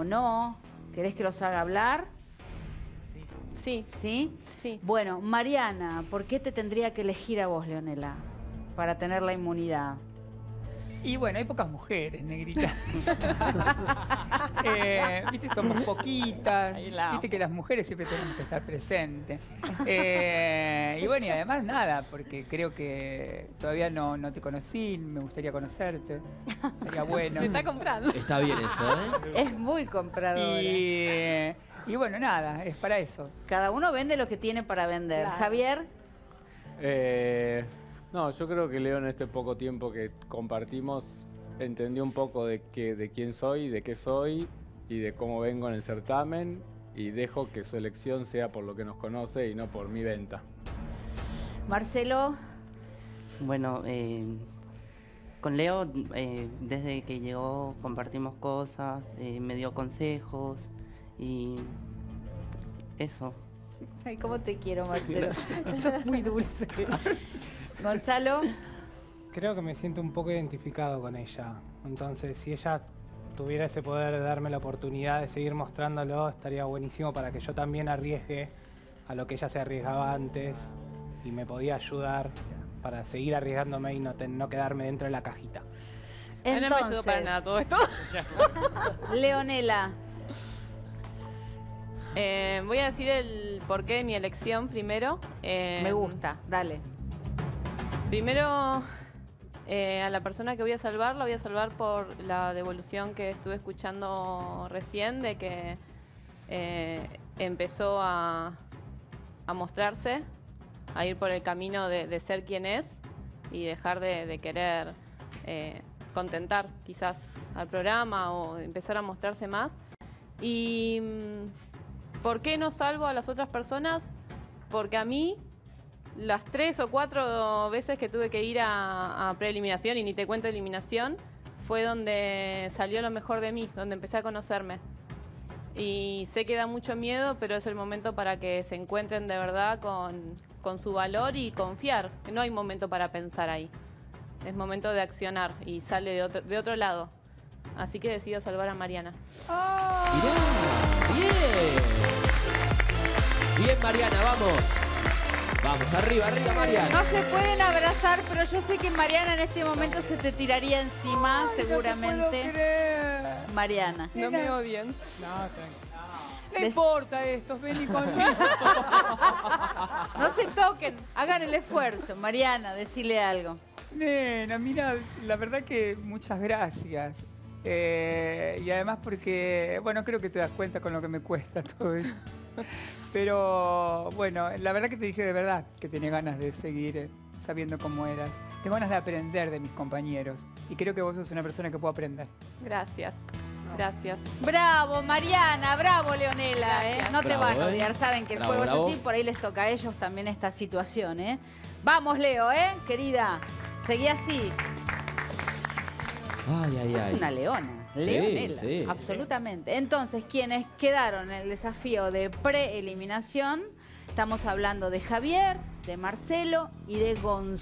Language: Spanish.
o no? ¿Querés que los haga hablar? Sí, ¿Sí? sí. Bueno, Mariana, ¿por qué te tendría que elegir a vos, Leonela? Para tener la inmunidad. Y bueno, hay pocas mujeres, negrita. Eh, Viste, somos poquitas. Viste que las mujeres siempre tenemos que estar presentes. Eh, bueno, y además nada, porque creo que todavía no, no te conocí, me gustaría conocerte. Sería bueno. Me está comprando. Está bien eso, ¿eh? Es muy compradora. Y, y bueno, nada, es para eso. Cada uno vende lo que tiene para vender. Claro. Javier, Eh, no, yo creo que Leo en este poco tiempo que compartimos entendió un poco de, que, de quién soy, de qué soy y de cómo vengo en el certamen y dejo que su elección sea por lo que nos conoce y no por mi venta. Marcelo, Bueno, eh, con Leo, eh, desde que llegó compartimos cosas, eh, me dio consejos y eso. ay, ¿cómo te quiero, Marcelo? Eso es muy dulce. Gonzalo, Creo que me siento un poco identificado con ella. Entonces, si ella tuviera ese poder de darme la oportunidad de seguir mostrándolo, estaría buenísimo para que yo también arriesgue a lo que ella se arriesgaba antes y me podía ayudar para seguir arriesgándome y no, ten- no quedarme dentro de la cajita. Mí no me ayudó para entonces, nada todo esto. Leonela, Eh, voy a decir el porqué de mi elección primero. Eh, me gusta, dale. Primero, eh, a la persona que voy a salvar, la voy a salvar por la devolución que estuve escuchando recién, de que eh, empezó a, a mostrarse, a ir por el camino de, de ser quien es y dejar de, de querer eh, contentar quizás al programa o empezar a mostrarse más. Y mm, ¿por qué no salvo a las otras personas? Porque a mí las tres o cuatro veces que tuve que ir a, a preeliminación, y ni te cuento eliminación, fue donde salió lo mejor de mí, donde empecé a conocerme. Y sé que da mucho miedo, pero es el momento para que se encuentren de verdad con, con su valor y confiar. que No hay momento para pensar ahí. Es momento de accionar y sale de otro, de otro lado. Así que decido salvar a Mariana. Bien. Bien, Mariana, vamos. Vamos, arriba, arriba, Mariana. No se pueden abrazar, pero yo sé que Mariana en este momento se te tiraría encima, No seguramente. puedo creer. Mariana. No me odien. No, tranquilo. No Des- importa esto, vení conmigo. No se toquen, hagan el esfuerzo. Mariana, decile algo. Nena, mira, la verdad que muchas gracias. Eh, y además porque, bueno, creo que te das cuenta con lo que me cuesta todo esto. Pero bueno, la verdad que te dije de verdad que tenía ganas de seguir eh, sabiendo cómo eras. Tengo ganas de aprender de mis compañeros. Y creo que vos sos una persona que puedo aprender. Gracias. Gracias. Bravo, Mariana, bravo, Leonela. ¿eh? No te Bravo, van a ¿eh? odiar, saben que el juego bravo. es así, por ahí les toca a ellos también esta situación. ¿eh? Vamos, Leo, ¿eh? Querida, seguí así. Ay, ay, Es ay. una leona. Sí, Leonela, sí. absolutamente. Entonces, quienes quedaron en el desafío de preeliminación, estamos hablando de Javier, de Marcelo y de Gonzalo.